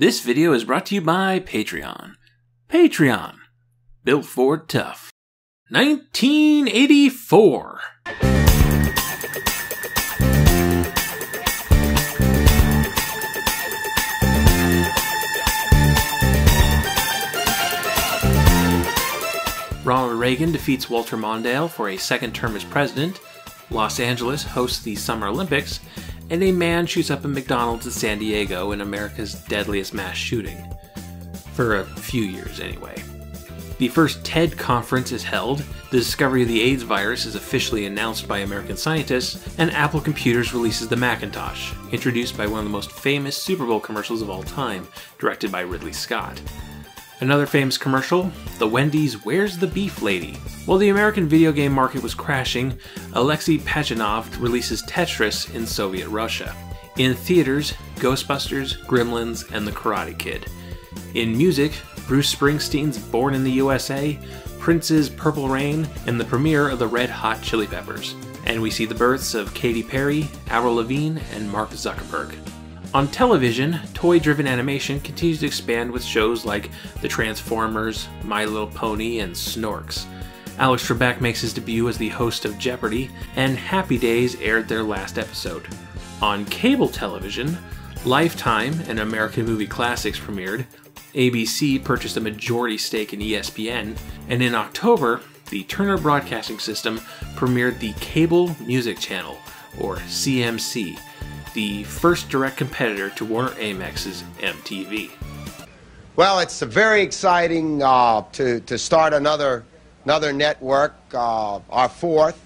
This video is brought to you by Patreon. Patreon. Built for tough. 1984. Ronald Reagan defeats Walter Mondale for a second term as president. Los Angeles hosts the Summer Olympics, and a man shoots up a McDonald's in San Diego in America's deadliest mass shooting. For a few years, anyway. The first TED conference is held, the discovery of the AIDS virus is officially announced by American scientists, and Apple Computers releases the Macintosh, introduced by one of the most famous Super Bowl commercials of all time, directed by Ridley Scott. Another famous commercial, the Wendy's Where's the Beef Lady? While the American video game market was crashing, Alexei Pajitnov releases Tetris in Soviet Russia. In theaters, Ghostbusters, Gremlins, and The Karate Kid. In music, Bruce Springsteen's Born in the USA, Prince's Purple Rain, and the premiere of the Red Hot Chili Peppers. And we see the births of Katy Perry, Avril Lavigne, and Mark Zuckerberg. On television, toy driven animation continues to expand with shows like The Transformers, My Little Pony, and Snorks. Alex Trebek makes his debut as the host of Jeopardy, and Happy Days aired their last episode. On cable television, Lifetime and American Movie Classics premiered, ABC purchased a majority stake in ESPN, and in October, the Turner Broadcasting System premiered the Cable Music Channel, or CMC, the first direct competitor to Warner Amex's MTV. Well, it's very exciting uh, to, to start another, another network, uh, our fourth.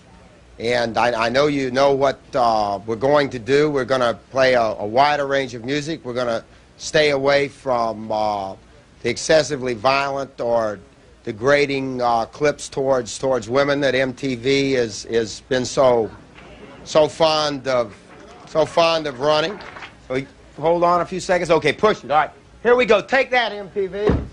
And I, I know you know what uh, we're going to do. We're going to play a, a wider range of music. We're going to stay away from uh, the excessively violent or degrading uh, clips towards, towards women that MTV has, has been so, so fond of so fond of running. So hold on a few seconds. Okay, push it. All right, here we go. Take that, MTV.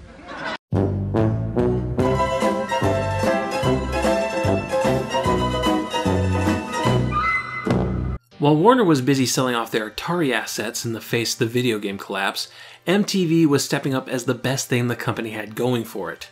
While Warner was busy selling off their Atari assets in the face of the video game collapse, MTV was stepping up as the best thing the company had going for it.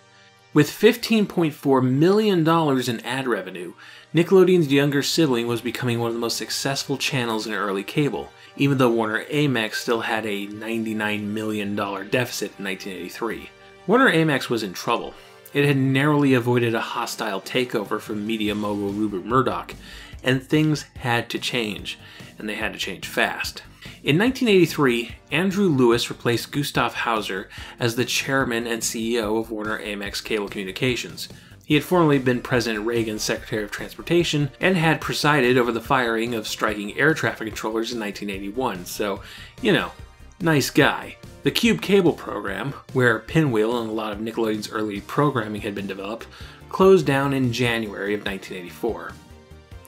With $15.4 million in ad revenue, Nickelodeon's younger sibling was becoming one of the most successful channels in early cable, even though Warner Amex still had a $99 million deficit in 1983. Warner Amex was in trouble. It had narrowly avoided a hostile takeover from media mogul Rupert Murdoch, and things had to change, and they had to change fast. In 1983, Andrew Lewis replaced Gustav Hauser as the chairman and CEO of Warner Amex Cable Communications. He had formerly been President Reagan's Secretary of Transportation and had presided over the firing of striking air traffic controllers in 1981, so, you know, nice guy. The QUBE Cable program, where Pinwheel and a lot of Nickelodeon's early programming had been developed, closed down in January of 1984.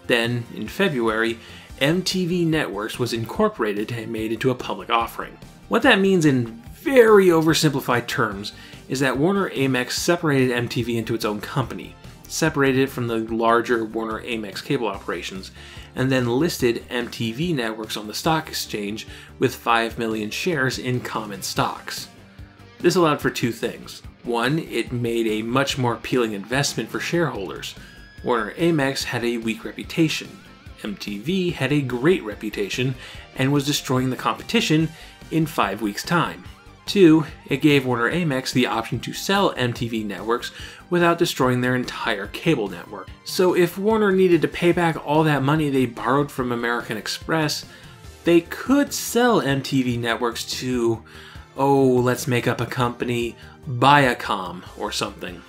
Then, in February, MTV Networks was incorporated and made into a public offering. What that means in very oversimplified terms is that Warner Amex separated MTV into its own company, separated it from the larger Warner Amex cable operations, and then listed MTV Networks on the stock exchange with 5 million shares in common stocks. This allowed for two things. One, it made a much more appealing investment for shareholders. Warner Amex had a weak reputation. MTV had a great reputation and was destroying the competition in five weeks' time. Two, it gave Warner Amex the option to sell MTV networks without destroying their entire cable network. So if Warner needed to pay back all that money they borrowed from American Express, they could sell MTV networks to, oh, let's make up a company, Viacom or something.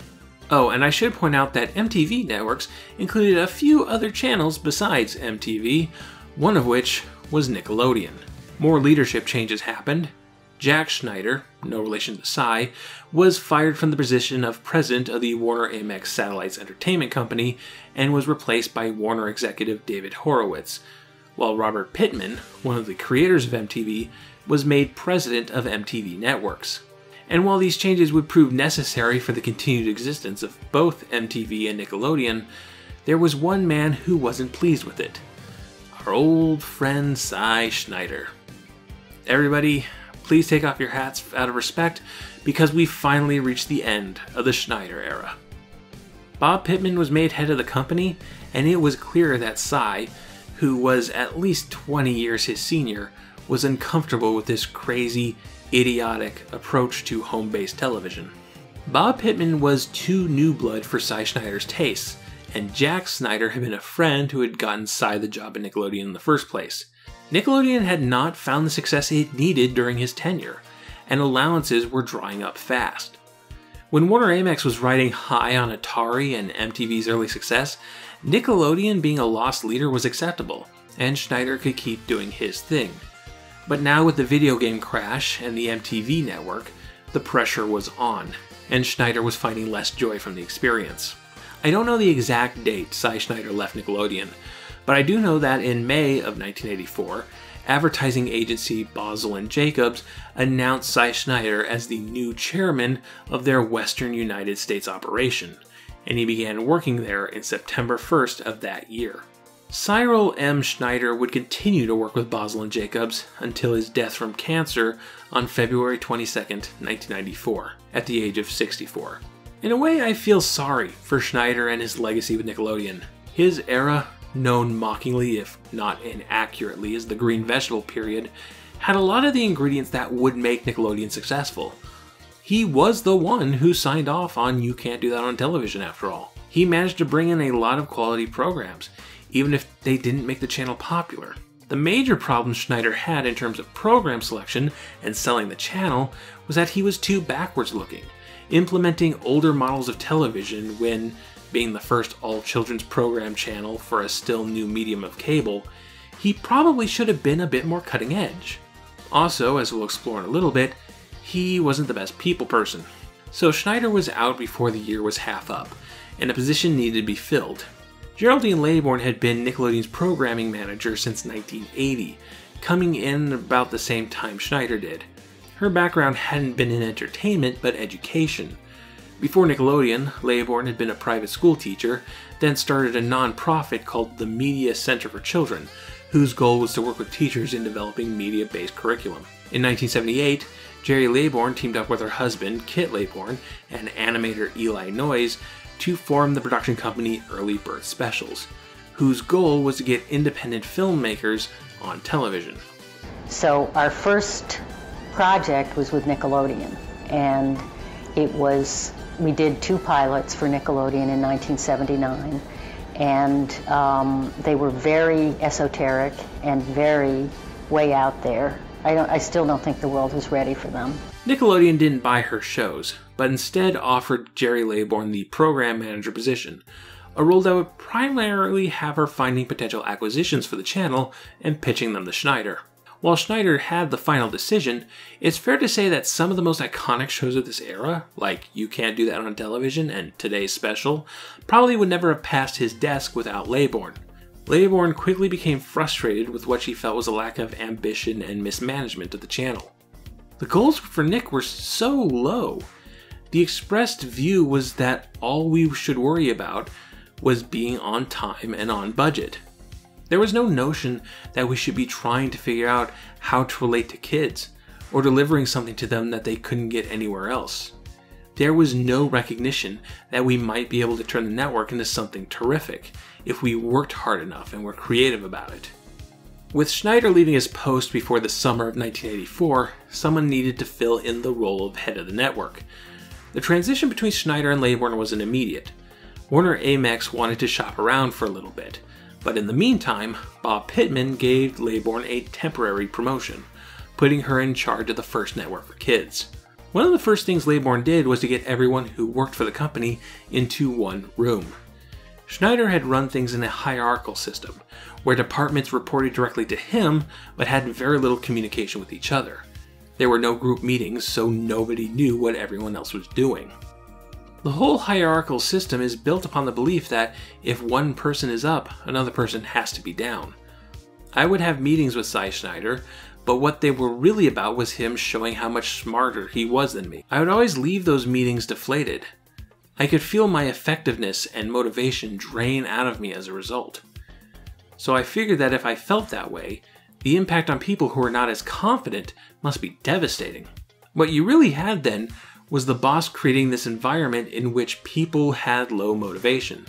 Oh, and I should point out that MTV networks included a few other channels besides MTV, one of which was Nickelodeon. More leadership changes happened. Jack Schneider, no relation to Cy, was fired from the position of president of the Warner Amex Satellites Entertainment Company and was replaced by Warner executive David Horowitz, while Robert Pittman, one of the creators of MTV, was made president of MTV Networks. And while these changes would prove necessary for the continued existence of both MTV and Nickelodeon, there was one man who wasn't pleased with it our old friend Cy Schneider. Everybody, please take off your hats out of respect because we finally reached the end of the Schneider era. Bob Pittman was made head of the company, and it was clear that Cy, who was at least 20 years his senior, was uncomfortable with this crazy, idiotic approach to home based television. Bob Pittman was too new blood for Cy Schneider's tastes, and Jack Schneider had been a friend who had gotten Cy the job at Nickelodeon in the first place. Nickelodeon had not found the success it needed during his tenure, and allowances were drying up fast. When Warner Amex was riding high on Atari and MTV's early success, Nickelodeon being a lost leader was acceptable, and Schneider could keep doing his thing. But now, with the video game crash and the MTV network, the pressure was on, and Schneider was finding less joy from the experience. I don't know the exact date Cy Schneider left Nickelodeon, but I do know that in May of 1984, advertising agency Bozell and Jacobs announced Cy Schneider as the new chairman of their Western United States operation, and he began working there in September 1st of that year. Cyril M. Schneider would continue to work with Bozell and Jacobs until his death from cancer on February 22, 1994, at the age of 64. In a way, I feel sorry for Schneider and his legacy with Nickelodeon. His era, known mockingly, if not inaccurately, as the green vegetable period, had a lot of the ingredients that would make Nickelodeon successful. He was the one who signed off on You Can't Do That on Television, after all. He managed to bring in a lot of quality programs, even if they didn't make the channel popular. The major problem Schneider had in terms of program selection and selling the channel was that he was too backwards looking implementing older models of television when, being the first all children's program channel for a still new medium of cable, he probably should have been a bit more cutting edge. Also, as we'll explore in a little bit, he wasn't the best people person. So Schneider was out before the year was half up, and a position needed to be filled. Geraldine Laybourne had been Nickelodeon's programming manager since 1980, coming in about the same time Schneider did. Her background hadn't been in entertainment, but education. Before Nickelodeon, Laybourne had been a private school teacher, then started a non-profit called the Media Center for Children, whose goal was to work with teachers in developing media-based curriculum. In 1978, Gerry Laybourne teamed up with her husband, Kit Laybourne, and animator Eli Noyes to form the production company Early Bird Specials, whose goal was to get independent filmmakers on television. So our first project was with Nickelodeon, and it was we did two pilots for Nickelodeon in 1979, and um, they were very esoteric and very way out there. I. I still don't think the world was ready for them. Nickelodeon didn't buy her shows, but instead offered Gerry Laybourne the program manager position, a role that would primarily have her finding potential acquisitions for the channel and pitching them to Schneider. While Schneider had the final decision, it's fair to say that some of the most iconic shows of this era, like You Can't Do That on Television and Today's Special, probably would never have passed his desk without Laybourne. Laybourne quickly became frustrated with what she felt was a lack of ambition and mismanagement of the channel. The goals for Nick were so low. The expressed view was that all we should worry about was being on time and on budget. There was no notion that we should be trying to figure out how to relate to kids, or delivering something to them that they couldn't get anywhere else. There was no recognition that we might be able to turn the network into something terrific if we worked hard enough and were creative about it. With Schneider leaving his post before the summer of 1984, someone needed to fill in the role of head of the network. The transition between Schneider and Laybourne wasn't immediate. Warner Amex wanted to shop around for a little bit, but in the meantime, Bob Pittman gave Laybourne a temporary promotion, putting her in charge of the first network for kids. One of the first things Laybourne did was to get everyone who worked for the company into one room. Schneider had run things in a hierarchical system, where departments reported directly to him but had very little communication with each other. There were no group meetings, so nobody knew what everyone else was doing. The whole hierarchical system is built upon the belief that if one person is up, another person has to be down. I would have meetings with Cy Schneider, but what they were really about was him showing how much smarter he was than me. I would always leave those meetings deflated. I could feel my effectiveness and motivation drain out of me as a result. So I figured that if I felt that way, the impact on people who are not as confident must be devastating. What you really had then was the boss creating this environment in which people had low motivation.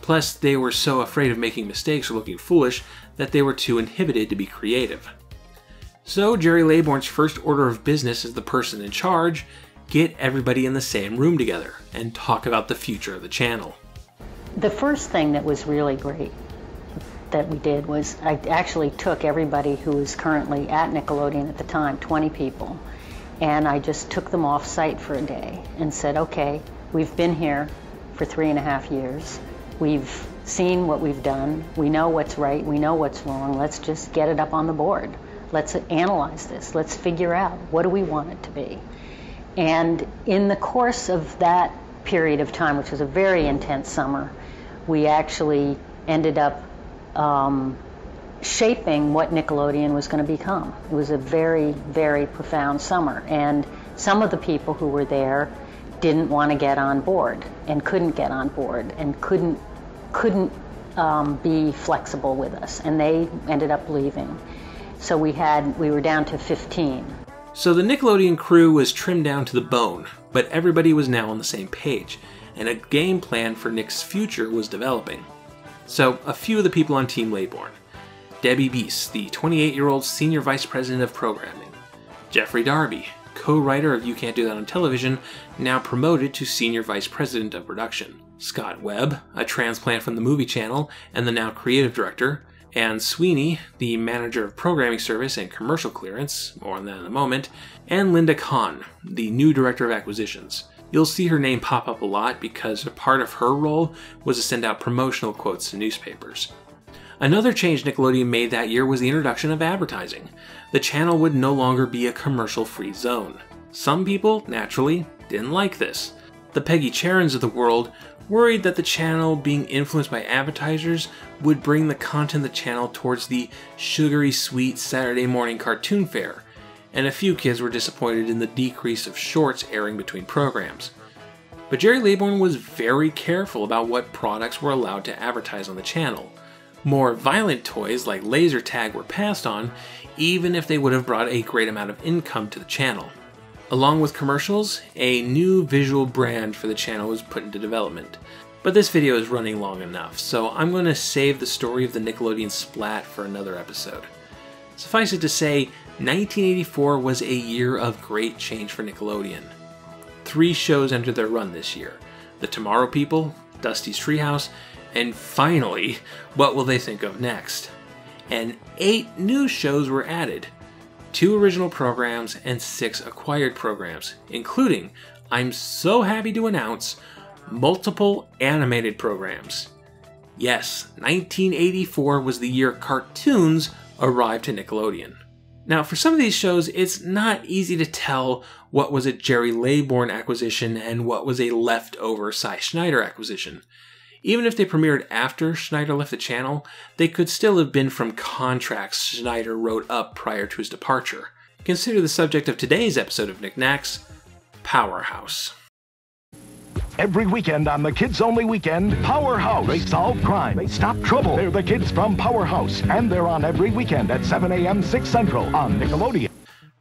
Plus, they were so afraid of making mistakes or looking foolish that they were too inhibited to be creative. So, Gerry Laybourne's first order of business as the person in charge get everybody in the same room together and talk about the future of the channel. The first thing that was really great that we did was I actually took everybody who was currently at Nickelodeon at the time, 20 people, and I just took them off site for a day and said, okay, we've been here for three and a half years. We've seen what we've done. We know what's right. We know what's wrong. Let's just get it up on the board. Let's analyze this. Let's figure out what do we want it to be. And in the course of that period of time, which was a very intense summer, we actually ended up um, shaping what Nickelodeon was going to become. It was a very, very profound summer. And some of the people who were there didn't want to get on board and couldn't get on board and couldn't couldn't um, be flexible with us, and they ended up leaving. So we had we were down to 15. So the Nickelodeon crew was trimmed down to the bone, but everybody was now on the same page, and a game plan for Nick's future was developing. So a few of the people on Team Laybourne. Debbie Beece, the 28 year old Senior Vice President of Programming. Geoffrey Darby, co writer of You Can't Do That on Television, now promoted to Senior Vice President of Production. Scott Webb, a transplant from the movie channel and the now creative director. Anne Sweeney, the manager of programming service and commercial clearance, more on that in a moment. And Linda Kahn, the new director of acquisitions. You'll see her name pop up a lot because a part of her role was to send out promotional quotes to newspapers. Another change Nickelodeon made that year was the introduction of advertising. The channel would no longer be a commercial free zone. Some people, naturally, didn't like this. The Peggy Charrens of the world worried that the channel, being influenced by advertisers, would bring the content of the channel towards the sugary sweet Saturday morning cartoon fare, and a few kids were disappointed in the decrease of shorts airing between programs. But Gerry Laybourne was very careful about what products were allowed to advertise on the channel. More violent toys like laser tag were passed on, even if they would have brought a great amount of income to the channel. Along with commercials, a new visual brand for the channel was put into development. But this video is running long enough, so I'm going to save the story of the Nickelodeon splat for another episode. Suffice it to say, 1984 was a year of great change for Nickelodeon. Three shows entered their run this year The Tomorrow People, Dusty's Treehouse, and finally, what will they think of next? And eight new shows were added two original programs and six acquired programs, including, I'm so happy to announce, multiple animated programs. Yes, 1984 was the year cartoons arrived to Nickelodeon. Now, for some of these shows, it's not easy to tell what was a Gerry Laybourne acquisition and what was a leftover Cy Schneider acquisition. Even if they premiered after Schneider left the channel, they could still have been from contracts Schneider wrote up prior to his departure. Consider the subject of today's episode of Nick Knacks Powerhouse. Every weekend on the Kids Only Weekend, Powerhouse. They solve crime. They stop trouble. They're the kids from Powerhouse. And they're on every weekend at 7 a.m. 6 Central on Nickelodeon.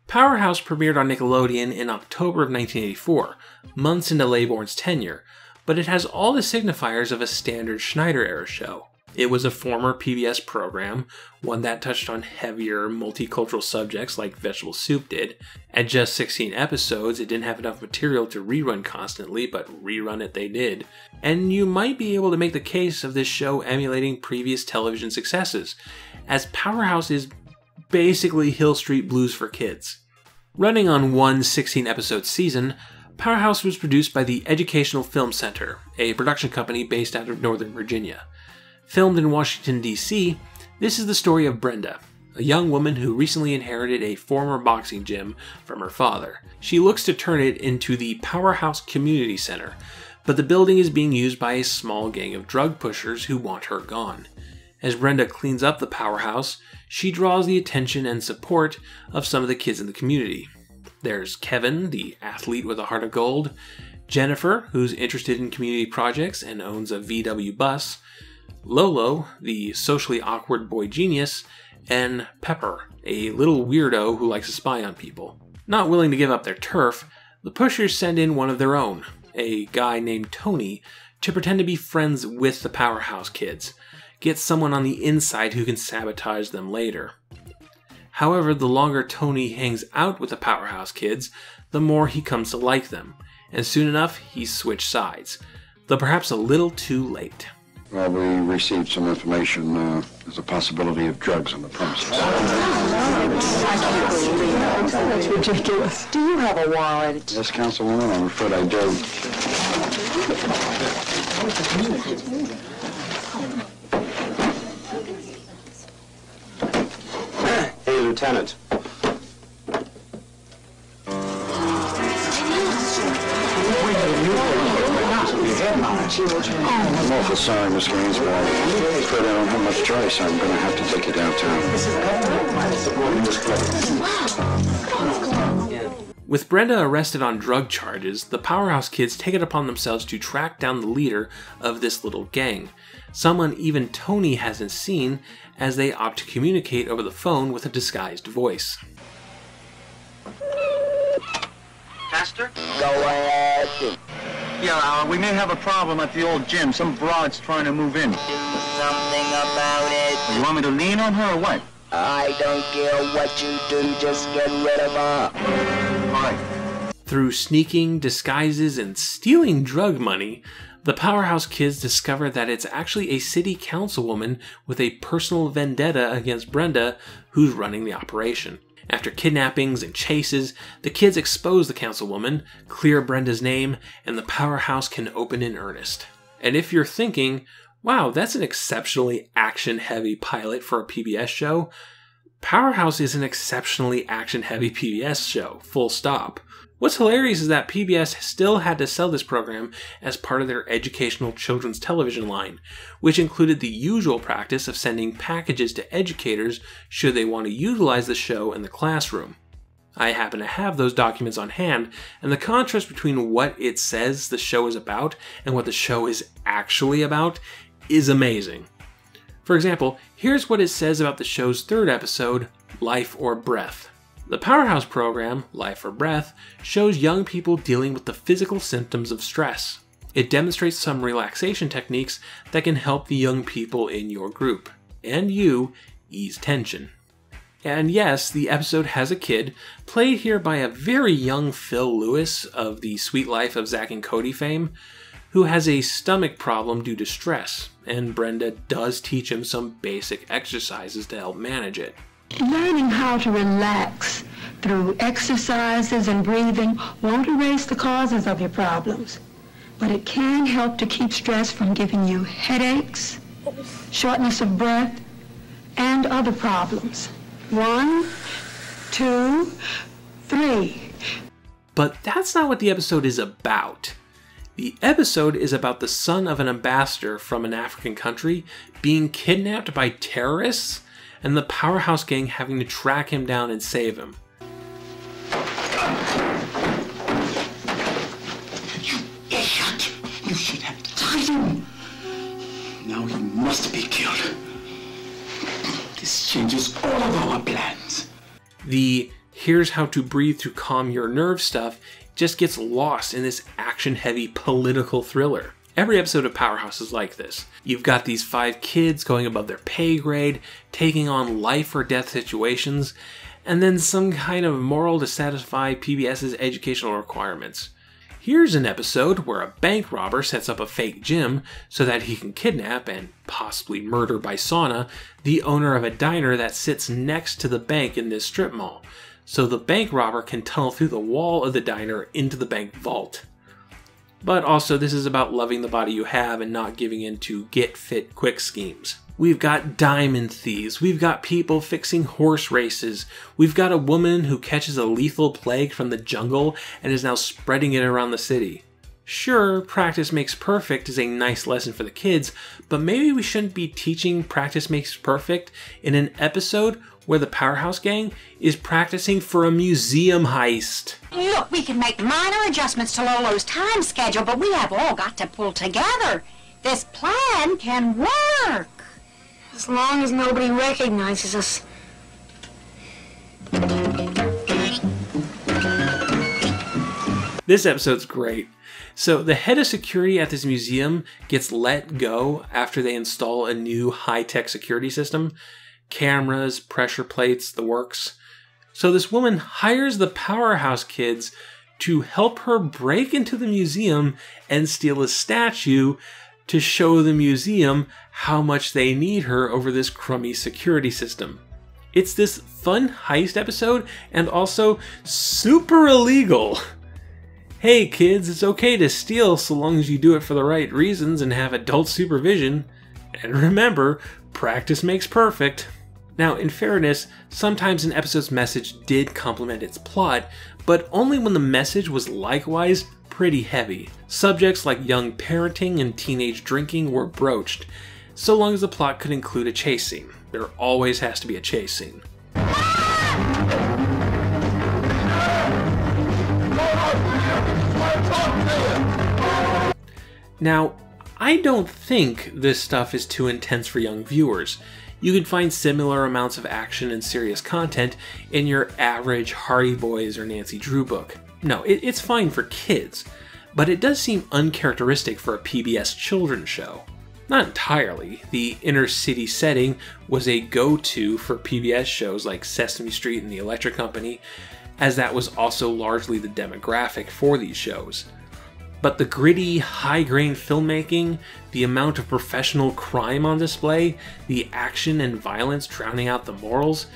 Powerhouse premiered on Nickelodeon in October of 1984, months into Laybourne's tenure, but it has all the signifiers of a standard Schneider era show. It was a former PBS program, one that touched on heavier multicultural subjects like Vegetable Soup did. At just 16 episodes, it didn't have enough material to rerun constantly, but rerun it they did. And you might be able to make the case of this show emulating previous television successes, as Powerhouse is basically Hill Street Blues for kids. Running on one 16 episode season, Powerhouse was produced by the Educational Film Center, a production company based out of Northern Virginia. Filmed in Washington, D.C., this is the story of Brenda, a young woman who recently inherited a former boxing gym from her father. She looks to turn it into the Powerhouse Community Center, but the building is being used by a small gang of drug pushers who want her gone. As Brenda cleans up the powerhouse, she draws the attention and support of some of the kids in the community. There's Kevin, the athlete with a heart of gold, Jennifer, who's interested in community projects and owns a VW bus, Lolo, the socially awkward boy genius, and Pepper, a little weirdo who likes to spy on people. Not willing to give up their turf, the pushers send in one of their own, a guy named Tony, to pretend to be friends with the Powerhouse kids, get someone on the inside who can sabotage them later. However, the longer Tony hangs out with the Powerhouse kids, the more he comes to like them, and soon enough he switched sides, though perhaps a little too late. Well, we received some information. Uh, there's a possibility of drugs on the premises. That's ridiculous. Do you have a wallet? Yes, Councilwoman, I'm afraid I do. Lieutenant. I'm awful sorry, Miss Gainsborough. I'm afraid I don't have much choice. I'm going to have to take you downtown. With Brenda arrested on drug charges, the Powerhouse kids take it upon themselves to track down the leader of this little gang, someone even Tony hasn't seen, as they opt to communicate over the phone with a disguised voice. Pastor? Go ahead. Yeah, uh, we may have a problem at the old gym. Some broad's trying to move in. Do something about it. You want me to lean on her or what? I don't care what you do, just get rid of her. Through sneaking, disguises, and stealing drug money, the Powerhouse kids discover that it's actually a city councilwoman with a personal vendetta against Brenda who's running the operation. After kidnappings and chases, the kids expose the councilwoman, clear Brenda's name, and the Powerhouse can open in earnest. And if you're thinking, wow, that's an exceptionally action heavy pilot for a PBS show, Powerhouse is an exceptionally action heavy PBS show, full stop. What's hilarious is that PBS still had to sell this program as part of their educational children's television line, which included the usual practice of sending packages to educators should they want to utilize the show in the classroom. I happen to have those documents on hand, and the contrast between what it says the show is about and what the show is actually about is amazing. For example, here's what it says about the show's third episode, Life or Breath. The Powerhouse program, Life or Breath, shows young people dealing with the physical symptoms of stress. It demonstrates some relaxation techniques that can help the young people in your group and you ease tension. And yes, the episode has a kid, played here by a very young Phill Lewis of the Suite Life of Zack and Cody fame, who has a stomach problem due to stress, and Brenda does teach him some basic exercises to help manage it. Learning how to relax through exercises and breathing won't erase the causes of your problems, but it can help to keep stress from giving you headaches, shortness of breath, and other problems. One, two, three. But that's not what the episode is about. The episode is about the son of an ambassador from an African country being kidnapped by terrorists and the powerhouse gang having to track him down and save him. You idiot! You should have tied him! Now he must be killed. This changes all of our plans. The here's how to breathe to calm your nerves stuff just gets lost in this action heavy political thriller. Every episode of Powerhouse is like this. You've got these five kids going above their pay grade, taking on life or death situations, and then some kind of moral to satisfy PBS's educational requirements. Here's an episode where a bank robber sets up a fake gym so that he can kidnap and possibly murder by sauna the owner of a diner that sits next to the bank in this strip mall, so the bank robber can tunnel through the wall of the diner into the bank vault. But also, this is about loving the body you have and not giving in to get fit quick schemes. We've got diamond thieves. We've got people fixing horse races. We've got a woman who catches a lethal plague from the jungle and is now spreading it around the city. Sure, practice makes perfect is a nice lesson for the kids, but maybe we shouldn't be teaching practice makes perfect in an episode where the Powerhouse Gang is practicing for a museum heist. Look, we can make minor adjustments to Lolo's time schedule, but we have all got to pull together. This plan can work. As long as nobody recognizes us. This episode's great. So, the head of security at this museum gets let go after they install a new high tech security system cameras, pressure plates, the works. So, this woman hires the powerhouse kids to help her break into the museum and steal a statue to show the museum how much they need her over this crummy security system. It's this fun heist episode and also super illegal. Hey kids, it's okay to steal so long as you do it for the right reasons and have adult supervision. And remember, practice makes perfect. Now, in fairness, sometimes an episode's message did complement its plot, but only when the message was likewise pretty heavy. Subjects like young parenting and teenage drinking were broached, so long as the plot could include a chase scene. There always has to be a chase scene. Now, I don't think this stuff is too intense for young viewers. You can find similar amounts of action and serious content in your average Hardy Boys or Nancy Drew book. No, it, it's fine for kids, but it does seem uncharacteristic for a PBS children's show. Not entirely. The inner city setting was a go to for PBS shows like Sesame Street and The Electric Company, as that was also largely the demographic for these shows. But the gritty, high grain filmmaking, the amount of professional crime on display, the action and violence drowning out the morals,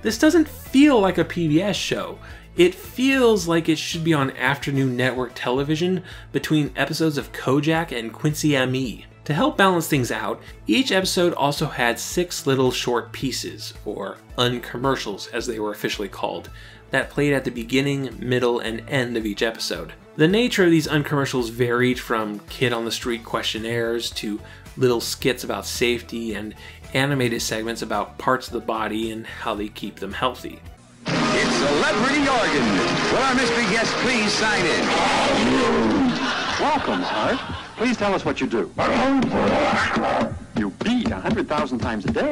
this doesn't feel like a PBS show. It feels like it should be on afternoon network television between episodes of Kojak and Quincy M.E. To help balance things out, each episode also had six little short pieces, or uncommercials as they were officially called, that played at the beginning, middle, and end of each episode. The nature of these uncommercials varied from kid on the street questionnaires to little skits about safety and animated segments about parts of the body and how they keep them healthy. It's Celebrity Organ. Will our mystery guest please sign in? Welcome, Heart. Please tell us what you do. You beat a hundred thousand times a day.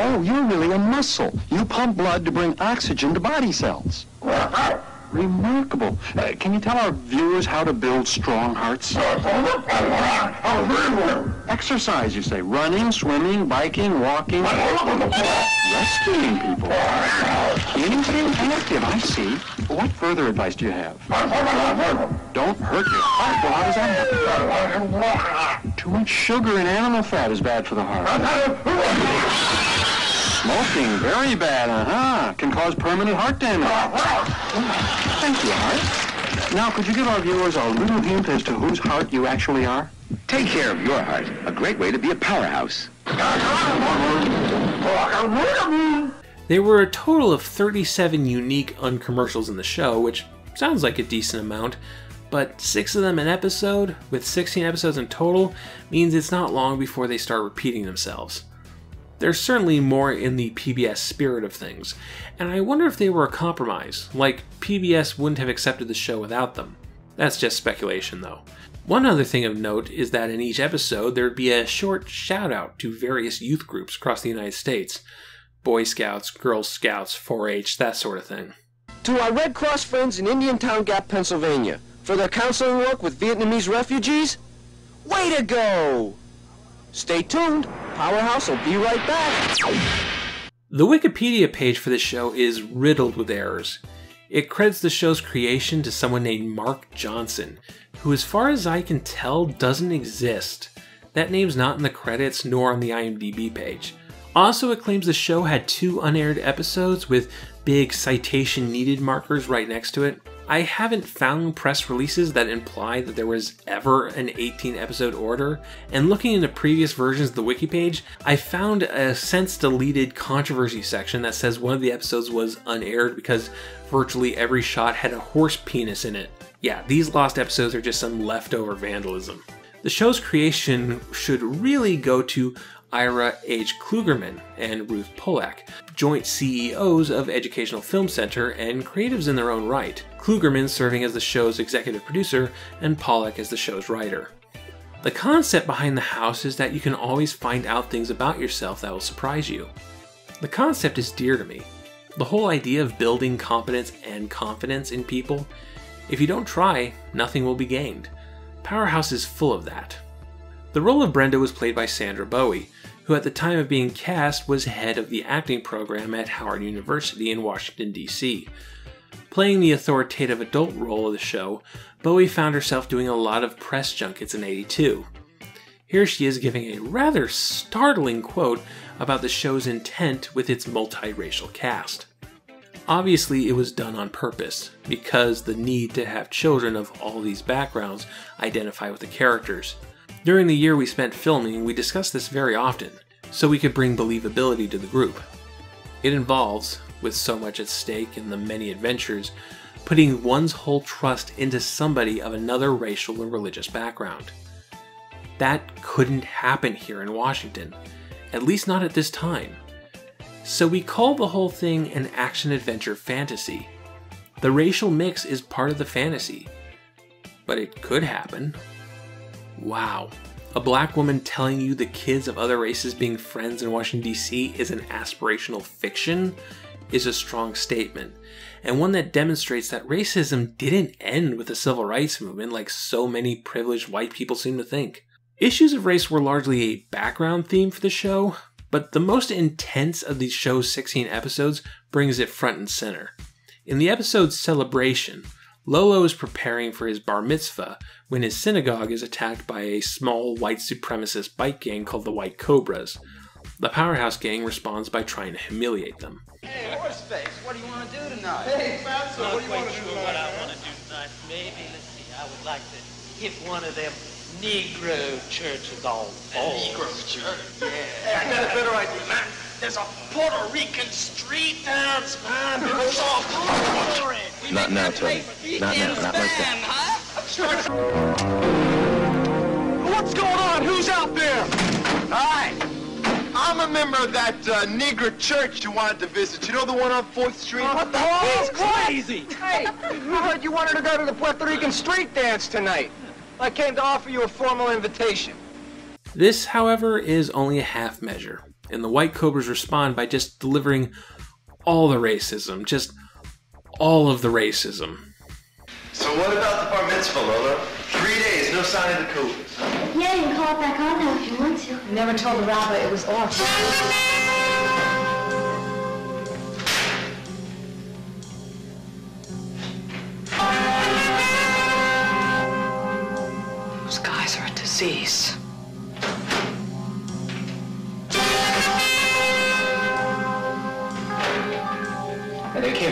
Oh, you're really a muscle. You pump blood to bring oxygen to body cells. Remarkable. Uh, can you tell our viewers how to build strong hearts? Exercise, you say. Running, swimming, biking, walking. Rescuing people. Anything active, I see. What further advice do you have? Don't hurt your heart. Well, how does that happen? Too much sugar and animal fat is bad for the heart. Smoking, very bad, uh-huh. Can cause permanent heart damage. Thank you, Heart. Now, could you give our viewers a little hint as to whose heart you actually are? Take care of your heart. A great way to be a powerhouse. There were a total of 37 unique uncommercials in the show, which sounds like a decent amount, but six of them an episode, with 16 episodes in total, means it's not long before they start repeating themselves. There's certainly more in the PBS spirit of things, and I wonder if they were a compromise, like PBS wouldn't have accepted the show without them. That's just speculation, though. One other thing of note is that in each episode there'd be a short shout out to various youth groups across the United States Boy Scouts, Girl Scouts, 4 H, that sort of thing. To our Red Cross friends in Indiantown Gap, Pennsylvania, for their counseling work with Vietnamese refugees, way to go! Stay tuned. Powerhouse will be right back. The Wikipedia page for this show is riddled with errors. It credits the show's creation to someone named Mark Johnson, who, as far as I can tell, doesn't exist. That name's not in the credits nor on the IMDb page. Also, it claims the show had two unaired episodes with big citation needed markers right next to it. I haven't found press releases that imply that there was ever an 18 episode order, and looking into previous versions of the wiki page, I found a since deleted controversy section that says one of the episodes was unaired because virtually every shot had a horse penis in it. Yeah, these lost episodes are just some leftover vandalism. The show's creation should really go to Ira H. Klugerman and Ruth Pollack, joint CEOs of Educational Film Center and creatives in their own right, Klugerman serving as the show's executive producer and Pollack as the show's writer. The concept behind the house is that you can always find out things about yourself that will surprise you. The concept is dear to me. The whole idea of building competence and confidence in people, if you don't try, nothing will be gained. Powerhouse is full of that. The role of Brenda was played by Sandra Bowie, who at the time of being cast was head of the acting program at Howard University in Washington, D.C. Playing the authoritative adult role of the show, Bowie found herself doing a lot of press junkets in 82. Here she is giving a rather startling quote about the show's intent with its multiracial cast. Obviously, it was done on purpose, because the need to have children of all these backgrounds identify with the characters. During the year we spent filming, we discussed this very often, so we could bring believability to the group. It involves, with so much at stake in the many adventures, putting one's whole trust into somebody of another racial or religious background. That couldn't happen here in Washington, at least not at this time. So we call the whole thing an action adventure fantasy. The racial mix is part of the fantasy, but it could happen. Wow. A black woman telling you the kids of other races being friends in Washington, D.C. is an aspirational fiction is a strong statement, and one that demonstrates that racism didn't end with the civil rights movement like so many privileged white people seem to think. Issues of race were largely a background theme for the show, but the most intense of the show's 16 episodes brings it front and center. In the episode Celebration, Lolo is preparing for his bar mitzvah when his synagogue is attacked by a small white supremacist bike gang called the White Cobras. The Powerhouse gang responds by trying to humiliate them. Hey, Horseface, what do you want to do tonight? Hey, Fatso, what do you want to sure do what? I want to do tonight. Maybe, let's see, I would like to hit one of them Negro churches all Negro church? Yeah. I got a better idea, man. There's a Puerto Rican street dance, man. It's all glory. We Not now, Tony. Not now, Deacon's not like band, that. huh? What's going on? Who's out there? Hi. I'm a member of that uh, Negro church you wanted to visit. You know the one on 4th Street? what the hell? He's crazy! Hey, we heard you wanted to go to the Puerto Rican street dance tonight. I came to offer you a formal invitation. This, however, is only a half measure, and the White Cobras respond by just delivering all the racism, just all of the racism. So what about the bar mitzvah, Lola? Three days, no sign of the Cobras. Yeah, you can call it back on now if you want to. Never told the rabbi it was off. Those guys are a disease.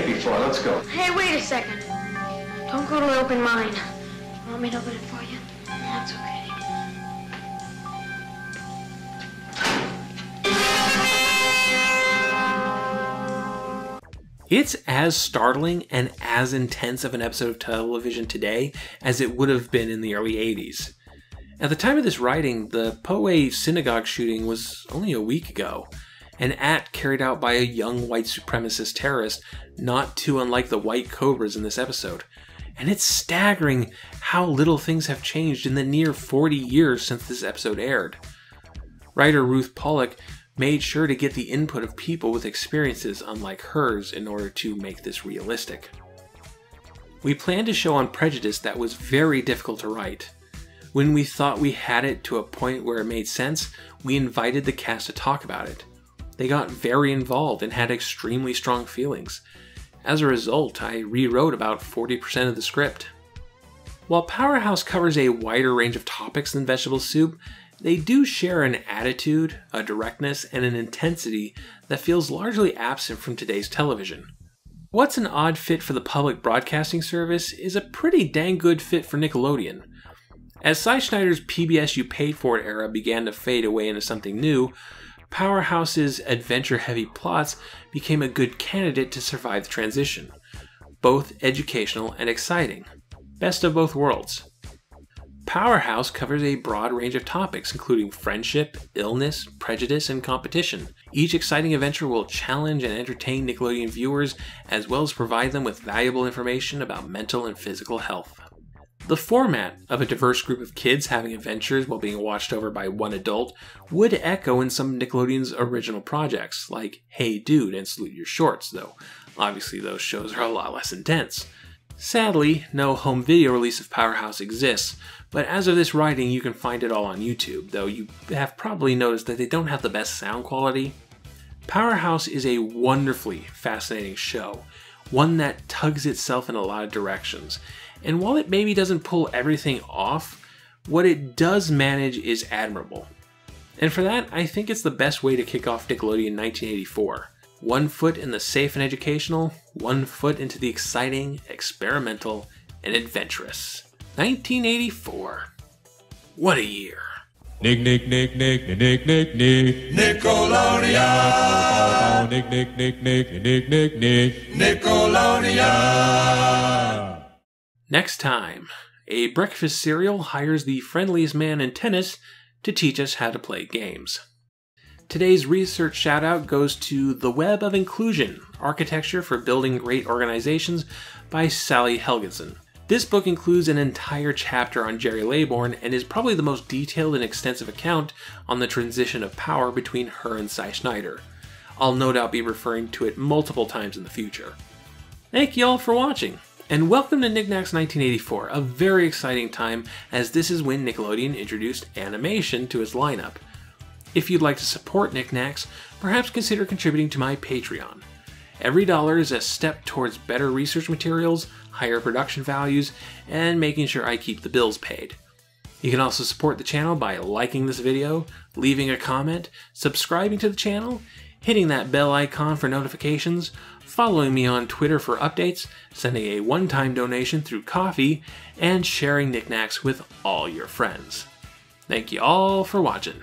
And they can't be far. Let's go. Hey, wait a second. Don't go to open mine. You want me to open it for you? That's okay. It's as startling and as intense of an episode of television today as it would have been in the early 80s. At the time of this writing, the Poway synagogue shooting was only a week ago, an act carried out by a young white supremacist terrorist, not too unlike the White Cobras in this episode. And it's staggering how little things have changed in the near 40 years since this episode aired. Writer Ruth Pollock made sure to get the input of people with experiences unlike hers in order to make this realistic. We planned a show on prejudice that was very difficult to write. When we thought we had it to a point where it made sense, we invited the cast to talk about it. They got very involved and had extremely strong feelings. As a result, I rewrote about 40% of the script. While Powerhouse covers a wider range of topics than Vegetable Soup, they do share an attitude, a directness, and an intensity that feels largely absent from today's television. What's an odd fit for the public broadcasting service is a pretty dang good fit for Nickelodeon. As Cy Schneider's PBS You Paid For It era began to fade away into something new, Powerhouse's adventure heavy plots became a good candidate to survive the transition. Both educational and exciting. Best of both worlds. Powerhouse covers a broad range of topics, including friendship, illness, prejudice, and competition. Each exciting adventure will challenge and entertain Nickelodeon viewers, as well as provide them with valuable information about mental and physical health. The format of a diverse group of kids having adventures while being watched over by one adult would echo in some Nickelodeon's original projects, like Hey Dude and Salute Your Shorts, though obviously those shows are a lot less intense. Sadly, no home video release of Powerhouse exists, but as of this writing, you can find it all on YouTube, though you have probably noticed that they don't have the best sound quality. Powerhouse is a wonderfully fascinating show, one that tugs itself in a lot of directions, and while it maybe doesn't pull everything off, what it does manage is admirable. And for that, I think it's the best way to kick off Nickelodeon 1984. One foot in the safe and educational, one foot into the exciting, experimental, and adventurous. 1984. What a year. Nick, Nick, Nick, Nick, Nick, Nick, Nick. Nickelodeon. Nick, Nick, Nick, Nick, Nick, Nick, Nick. Nickelodeon. Next time, a breakfast cereal hires the friendliest man in tennis to teach us how to play games. Today's research shout out goes to The Web of Inclusion Architecture for Building Great Organizations by Sally Helgesen. This book includes an entire chapter on Gerry Laybourne and is probably the most detailed and extensive account on the transition of power between her and Cy Schneider. I'll no doubt be referring to it multiple times in the future. Thank you all for watching, and welcome to Nick Knacks 1984, a very exciting time as this is when Nickelodeon introduced animation to its lineup. If you'd like to support Nick Knacks, perhaps consider contributing to my Patreon. Every dollar is a step towards better research materials, higher production values, and making sure I keep the bills paid. You can also support the channel by liking this video, leaving a comment, subscribing to the channel, hitting that bell icon for notifications, following me on Twitter for updates, sending a one time donation through Ko-Fi, and sharing Nick Knacks with all your friends. Thank you all for watching.